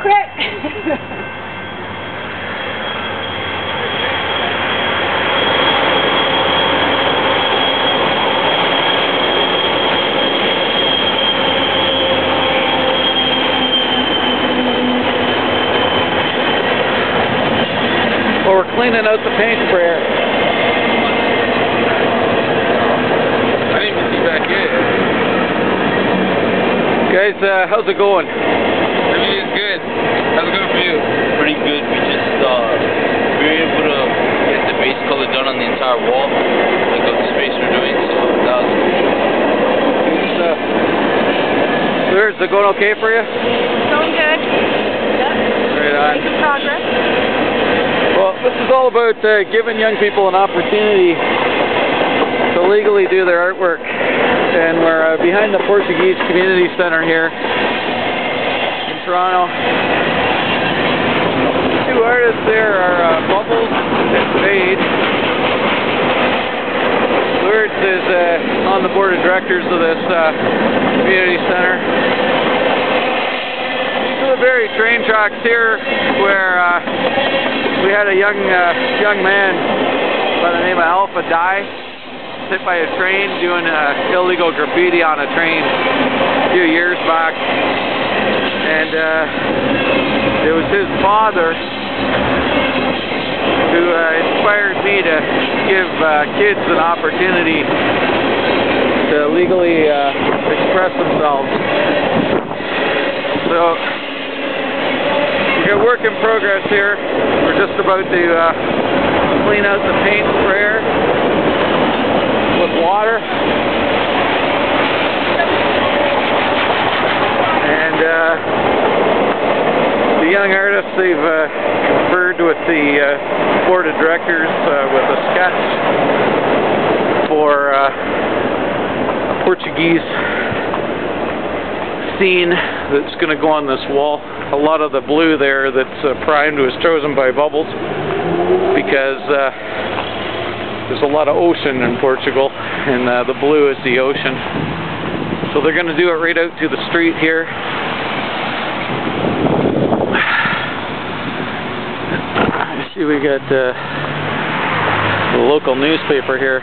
Quit! Well, we're cleaning out the paint sprayer. I didn't even see back yet. Guys, uh, how's it going? Everything's. How's it going for you? pretty good. We just uh, we were able to get the base color done on the entire wall, like of the space we're doing. So that was Good stuff. Sir, is it going okay for you? It's Going good. Yep. Right on. Making progress. Well, this is all about uh, giving young people an opportunity to legally do their artwork. And we're uh, behind the Portuguese Community Center here in Toronto. Two artists there are uh, Bubblez and Phade. Lourdes is uh, on the board of directors of this uh, community center. These are the very train tracks here where uh, we had a young uh, young man by the name of Alpha die hit by a train doing uh, illegal graffiti on a train a few years back, and it was his father who uh, inspired me to give uh, kids an opportunity to legally uh, express themselves. So we got work in progress here. We're just about to uh, clean out the paint sprayer with water. And uh, young artists, they've uh, conferred with the uh, board of directors uh, with a sketch for uh, a Portuguese scene that's going to go on this wall. A lot of the blue there that's uh, primed was chosen by Bubblez because uh, there's a lot of ocean in Portugal, and the blue is the ocean. So they're going to do it right out to the street here. I see we got uh, the local newspaper here.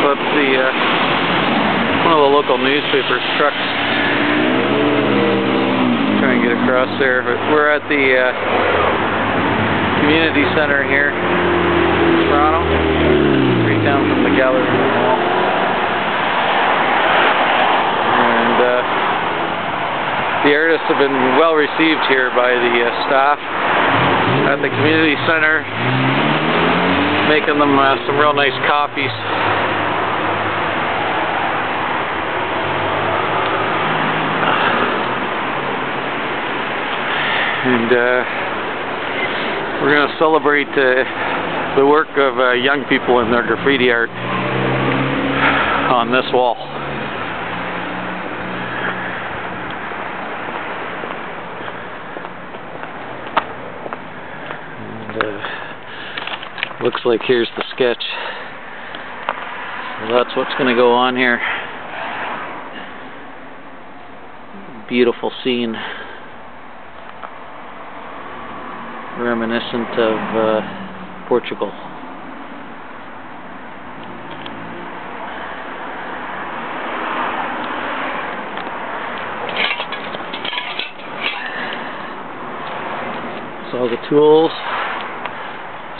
That's the uh, one of the local newspapers trucks. Try and get across there, but we're at the uh, community center here in Toronto, straight down from the gallery. And uh, the artists have been well received here by the uh, staff at the community center, making them uh, some real nice copies. And uh, we're going to celebrate uh, the work of uh, young people in their graffiti art on this wall. And, uh, looks like here's the sketch. So that's what's going to go on here. Beautiful scene. reminiscent of uh, Portugal. All the tools,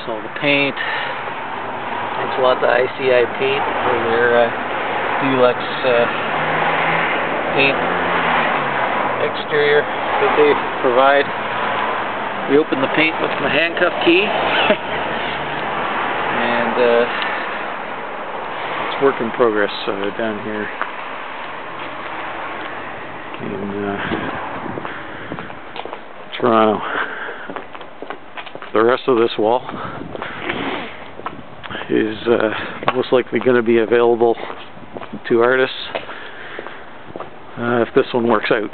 all the paint. Thanks a lot to ICI Paint for their uh, deluxe uh, paint exterior that they provide. We opened the paint with my handcuff key. and uh, it's work in progress uh, down here in uh, Toronto. The rest of this wall is uh, most likely going to be available to artists uh, if this one works out.